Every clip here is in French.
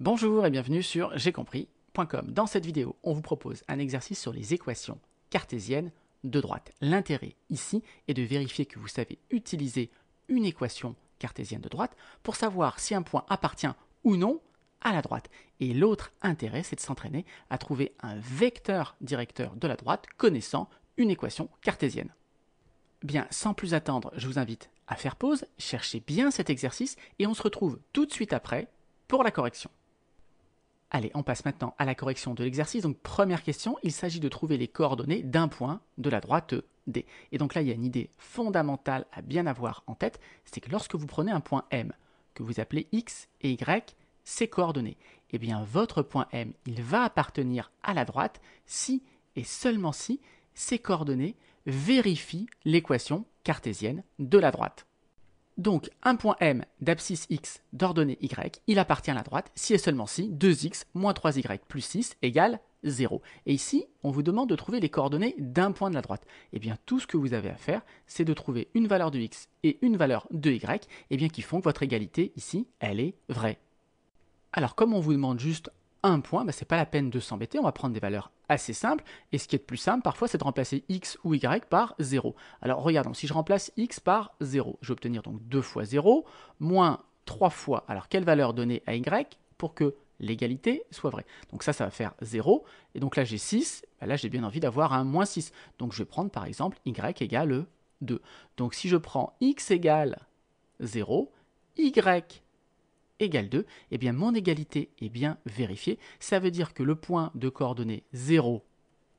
Bonjour et bienvenue sur j'ai compris.com. Dans cette vidéo, on vous propose un exercice sur les équations cartésiennes de droite. L'intérêt ici est de vérifier que vous savez utiliser une équation cartésienne de droite pour savoir si un point appartient ou non à la droite. Et l'autre intérêt, c'est de s'entraîner à trouver un vecteur directeur de la droite connaissant une équation cartésienne. Bien, sans plus attendre, je vous invite à faire pause, cherchez bien cet exercice et on se retrouve tout de suite après pour la correction. Allez, on passe maintenant à la correction de l'exercice. Donc première question, il s'agit de trouver les coordonnées d'un point de la droite D. Et donc là, il y a une idée fondamentale à bien avoir en tête, c'est que lorsque vous prenez un point M, que vous appelez X et Y, ses coordonnées, eh bien votre point M, il va appartenir à la droite si et seulement si ces coordonnées vérifient l'équation cartésienne de la droite. Donc un point M d'abscisse x d'ordonnée y, il appartient à la droite si et seulement si 2x moins 3y plus 6 égale 0. Et ici, on vous demande de trouver les coordonnées d'un point de la droite. Eh bien, tout ce que vous avez à faire, c'est de trouver une valeur de x et une valeur de y, eh bien, qui font que votre égalité ici, elle est vraie. Alors, comme on vous demande juste un point, bah, ce n'est pas la peine de s'embêter, on va prendre des valeurs assez simples, et ce qui est le plus simple parfois c'est de remplacer x ou y par 0. Alors regardons, si je remplace x par 0, je vais obtenir donc 2 fois 0, moins 3 fois, alors quelle valeur donner à y pour que l'égalité soit vraie? Donc ça, ça va faire 0, et donc là j'ai 6, bah, là j'ai bien envie d'avoir un moins 6, donc je vais prendre par exemple y égale 2. Donc si je prends x égale 0, y égale 2, eh bien mon égalité est bien vérifiée. Ça veut dire que le point de coordonnées 0,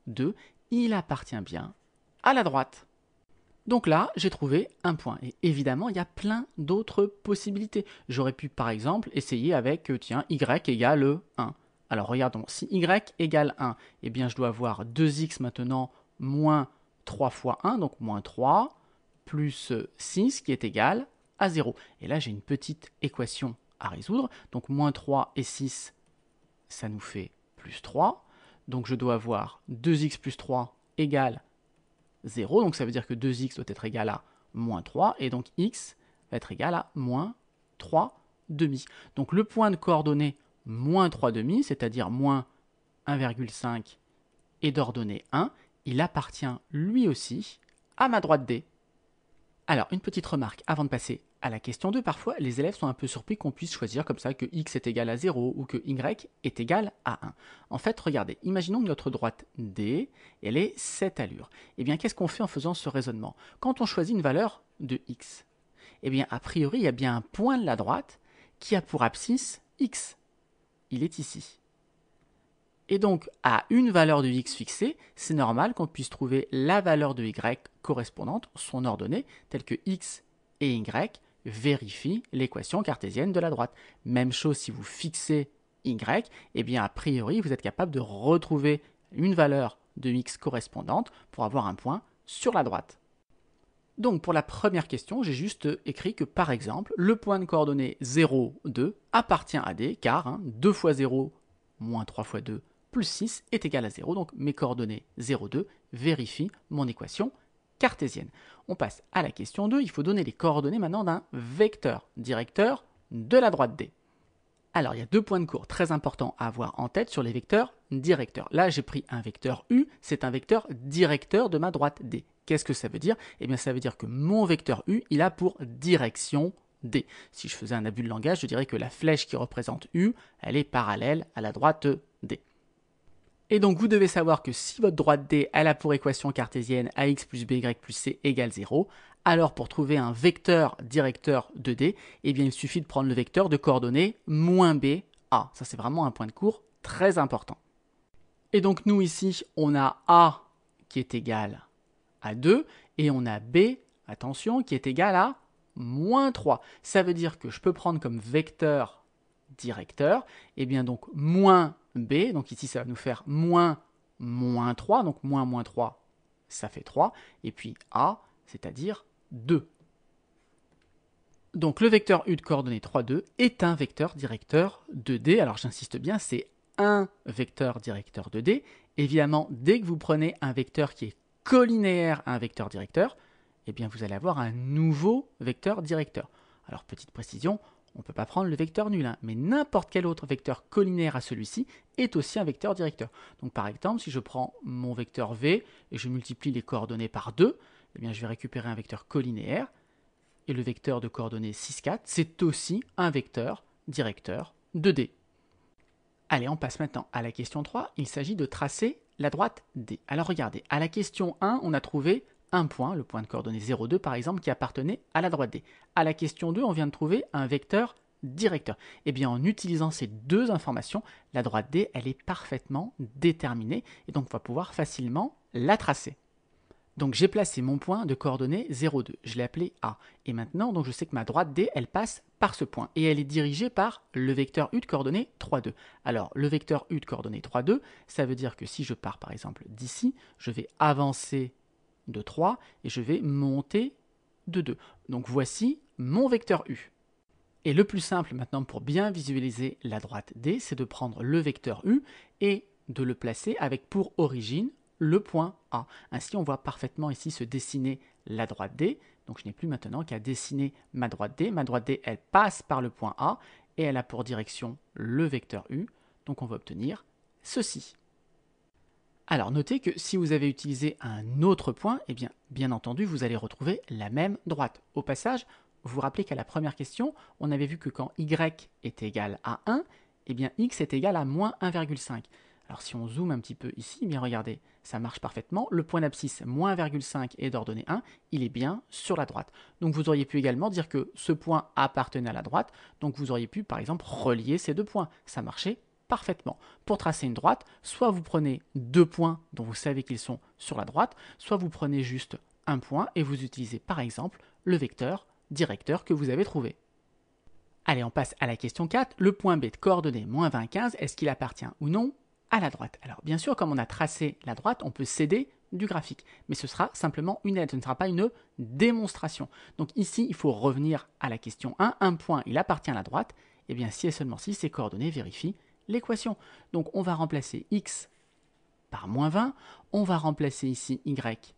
2, il appartient bien à la droite. Donc là, j'ai trouvé un point. Et évidemment, il y a plein d'autres possibilités. J'aurais pu, par exemple, essayer avec, euh, tiens, y égale 1. Alors regardons, si y égale 1, eh bien je dois avoir 2x maintenant moins 3 fois 1, donc moins 3, plus 6 qui est égal à 0. Et là, j'ai une petite équation à résoudre. Donc moins 3 et 6, ça nous fait plus 3. Donc je dois avoir 2x plus 3 égale 0. Donc ça veut dire que 2x doit être égal à moins 3. Et donc x va être égal à moins 3 demi. Donc le point de coordonnée moins 3 demi, c'est-à-dire moins 1,5 et d'ordonnée 1, il appartient lui aussi à ma droite D. Alors, une petite remarque avant de passer à la question 2, parfois les élèves sont un peu surpris qu'on puisse choisir comme ça que x est égal à 0 ou que y est égal à 1. En fait, regardez, imaginons que notre droite D, elle est cette allure. Eh bien, qu'est-ce qu'on fait en faisant ce raisonnement? Quand on choisit une valeur de x, eh bien, a priori, il y a bien un point de la droite qui a pour abscisse x. Il est ici. Et donc, à une valeur de x fixée, c'est normal qu'on puisse trouver la valeur de y correspondante, son ordonnée, telle que x et y vérifie l'équation cartésienne de la droite. Même chose si vous fixez y, eh bien a priori vous êtes capable de retrouver une valeur de x correspondante pour avoir un point sur la droite. Donc pour la première question, j'ai juste écrit que par exemple, le point de coordonnée 0, 2 appartient à D car 2 hein, fois 0 moins 3 fois 2 plus 6 est égal à 0. Donc mes coordonnées 0, 2 vérifient mon équation On passe à la question 2. Il faut donner les coordonnées maintenant d'un vecteur directeur de la droite D. Alors, il y a deux points de cours très importants à avoir en tête sur les vecteurs directeurs. Là, j'ai pris un vecteur U, c'est un vecteur directeur de ma droite D. Qu'est-ce que ça veut dire? Eh bien, ça veut dire que mon vecteur U, il a pour direction D. Si je faisais un abus de langage, je dirais que la flèche qui représente U, elle est parallèle à la droite D. Et donc vous devez savoir que si votre droite D elle a pour équation cartésienne ax plus by plus c égale 0, alors pour trouver un vecteur directeur de D, eh bien il suffit de prendre le vecteur de coordonnées moins b, a. Ça c'est vraiment un point de cours très important. Et donc nous ici, on a a qui est égal à 2 et on a b, attention, qui est égal à moins 3. Ça veut dire que je peux prendre comme vecteur directeur, et eh bien donc moins b, donc ici ça va nous faire moins moins 3, donc moins moins 3, ça fait 3, et puis a, c'est-à-dire 2. Donc le vecteur u de coordonnées 3, 2 est un vecteur directeur de D. Alors j'insiste bien, c'est un vecteur directeur de D. Évidemment, dès que vous prenez un vecteur qui est collinéaire à un vecteur directeur, eh bien vous allez avoir un nouveau vecteur directeur. Alors petite précision, on ne peut pas prendre le vecteur nul, hein, mais n'importe quel autre vecteur collinaire à celui-ci est aussi un vecteur directeur. Donc par exemple, si je prends mon vecteur v et je multiplie les coordonnées par 2, eh bien, je vais récupérer un vecteur collinéaire. Et le vecteur de coordonnées 6, 4, c'est aussi un vecteur directeur de D. Allez, on passe maintenant à la question 3. Il s'agit de tracer la droite D. Alors regardez, à la question 1, on a trouvé un point, le point de coordonnée 0,2 par exemple, qui appartenait à la droite D. À la question 2, on vient de trouver un vecteur directeur. Eh bien, en utilisant ces deux informations, la droite D, elle est parfaitement déterminée et donc on va pouvoir facilement la tracer. Donc j'ai placé mon point de coordonnée 0,2. Je l'ai appelé A. Et maintenant, donc je sais que ma droite D, elle passe par ce point. Et elle est dirigée par le vecteur U de coordonnée 3,2. Alors, le vecteur U de coordonnée 3,2, ça veut dire que si je pars par exemple d'ici, je vais avancer de 3 et je vais monter de 2. Donc voici mon vecteur U. Et le plus simple maintenant pour bien visualiser la droite D, c'est de prendre le vecteur U et de le placer avec pour origine le point A. Ainsi, on voit parfaitement ici se dessiner la droite D. Donc je n'ai plus maintenant qu'à dessiner ma droite D. Ma droite D, elle passe par le point A et elle a pour direction le vecteur U. Donc on va obtenir ceci. Alors notez que si vous avez utilisé un autre point, eh bien, bien entendu, vous allez retrouver la même droite. Au passage, vous rappelez qu'à la première question, on avait vu que quand y est égal à 1, eh bien x est égal à moins 1,5. Alors si on zoome un petit peu ici, eh bien regardez, ça marche parfaitement. Le point d'abscisse, moins 1,5 est d'ordonnée 1, il est bien sur la droite. Donc vous auriez pu également dire que ce point appartenait à la droite, donc vous auriez pu par exemple relier ces deux points. Ça marchait parfaitement. Pour tracer une droite, soit vous prenez deux points dont vous savez qu'ils sont sur la droite, soit vous prenez juste un point et vous utilisez par exemple le vecteur directeur que vous avez trouvé. Allez, on passe à la question 4. Le point B de coordonnée moins 20, 15, est-ce qu'il appartient ou non à la droite? Alors bien sûr, comme on a tracé la droite, on peut céder du graphique, mais ce sera simplement une aide, ce ne sera pas une démonstration. Donc ici, il faut revenir à la question 1. Un point, il appartient à la droite. Eh bien si et seulement si ces coordonnées vérifient l'équation. Donc on va remplacer x par moins 20, on va remplacer ici y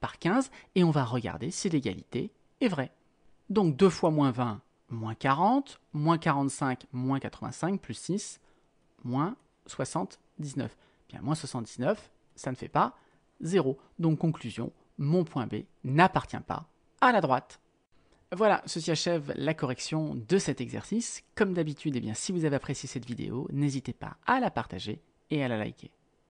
par 15, et on va regarder si l'égalité est vraie. Donc 2 fois moins 20, moins 40, moins 45, moins 85, plus 6, moins 79. Bien, moins 79, ça ne fait pas 0. Donc conclusion, mon point B n'appartient pas à la droite. Voilà, ceci achève la correction de cet exercice. Comme d'habitude, eh si vous avez apprécié cette vidéo, n'hésitez pas à la partager et à la liker.